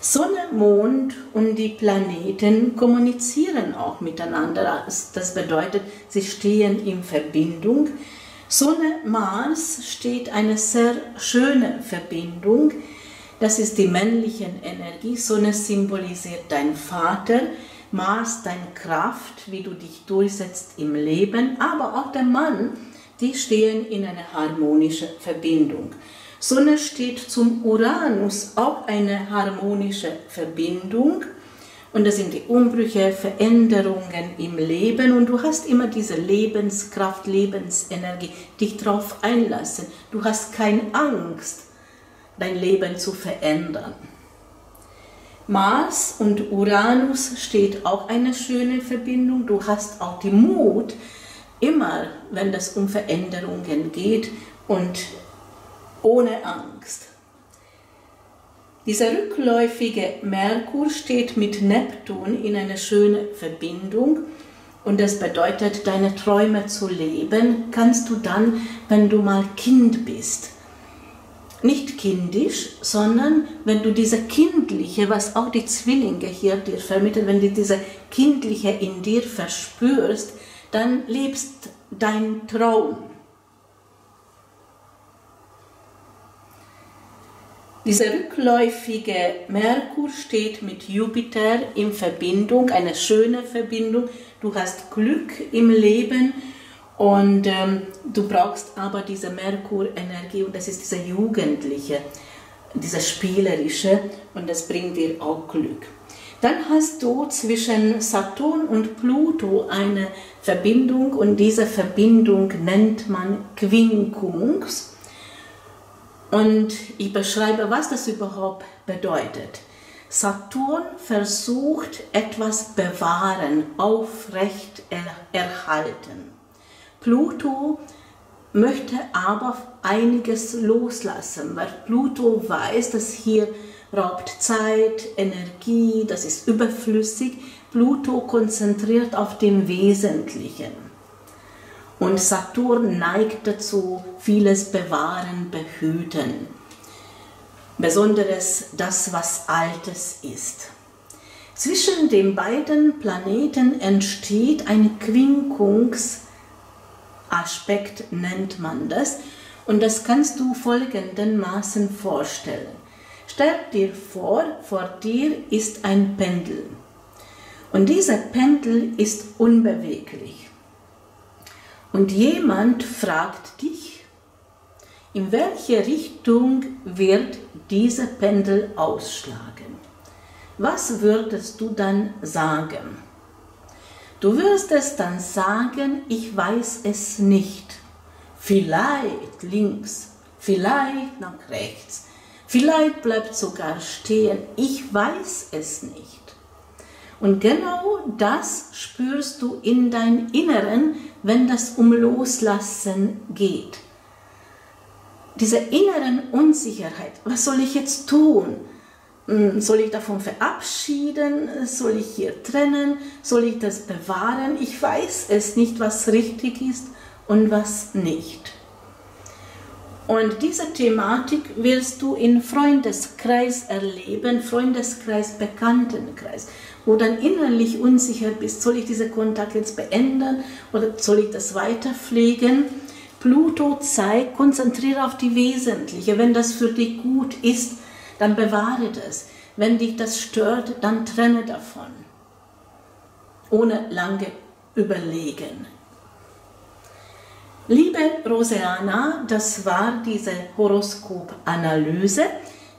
Sonne, Mond und die Planeten kommunizieren auch miteinander. Das bedeutet, sie stehen in Verbindung. Sonne, Mars steht eine sehr schöne Verbindung das ist die männliche Energie. Sonne symbolisiert dein Vater, Mars deine Kraft, wie du dich durchsetzt im Leben, aber auch der Mann, die stehen in einer harmonischen Verbindung. Sonne steht zum Uranus auch eine harmonische Verbindung. Und das sind die Umbrüche, Veränderungen im Leben. Und du hast immer diese Lebenskraft, Lebensenergie, dich darauf einlassen. Du hast keine Angst dein Leben zu verändern. Mars und Uranus steht auch eine schöne Verbindung. Du hast auch den Mut, immer wenn es um Veränderungen geht und ohne Angst. Dieser rückläufige Merkur steht mit Neptun in einer schönen Verbindung und das bedeutet, deine Träume zu leben, kannst du dann, wenn du mal Kind bist nicht kindisch, sondern wenn du diese kindliche, was auch die Zwillinge hier dir vermitteln, wenn du diese kindliche in dir verspürst, dann lebst dein Traum. Dieser rückläufige Merkur steht mit Jupiter in Verbindung, eine schöne Verbindung. Du hast Glück im Leben und ähm, du brauchst aber diese Merkur-Energie und das ist diese jugendliche, diese spielerische und das bringt dir auch Glück. Dann hast du zwischen Saturn und Pluto eine Verbindung und diese Verbindung nennt man Quinkungs. Und ich beschreibe, was das überhaupt bedeutet. Saturn versucht etwas bewahren, aufrecht erhalten. Pluto möchte aber einiges loslassen, weil Pluto weiß, dass hier raubt Zeit, Energie, das ist überflüssig. Pluto konzentriert auf dem Wesentlichen. Und Saturn neigt dazu, vieles bewahren, behüten. Besonderes das, was Altes ist. Zwischen den beiden Planeten entsteht ein Quinkungsaspekt, nennt man das. Und das kannst du folgendermaßen vorstellen. Stell dir vor, vor dir ist ein Pendel. Und dieser Pendel ist unbeweglich. Und jemand fragt dich, in welche Richtung wird dieser Pendel ausschlagen? Was würdest du dann sagen? Du wirst es dann sagen, ich weiß es nicht. Vielleicht links, vielleicht nach rechts, vielleicht bleibt sogar stehen, ich weiß es nicht. Und genau das spürst du in dein Inneren, wenn das um Loslassen geht. Diese inneren Unsicherheit, was soll ich jetzt tun? Hm, soll ich davon verabschieden? Soll ich hier trennen? Soll ich das bewahren? Ich weiß es nicht, was richtig ist und was nicht. Und diese Thematik wirst du in Freundeskreis erleben, Freundeskreis, Bekanntenkreis wo dann innerlich unsicher bist, soll ich diesen Kontakt jetzt beenden oder soll ich das weiter pflegen? Pluto zeigt, konzentriere auf die Wesentliche. Wenn das für dich gut ist, dann bewahre das. Wenn dich das stört, dann trenne davon. Ohne lange überlegen. Liebe Roseana, das war diese Horoskop-Analyse.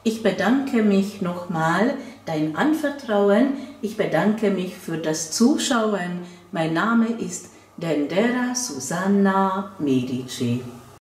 Ich bedanke mich nochmal dein Anvertrauen. Ich bedanke mich für das Zuschauen. Mein Name ist Dendera Susanna Medici.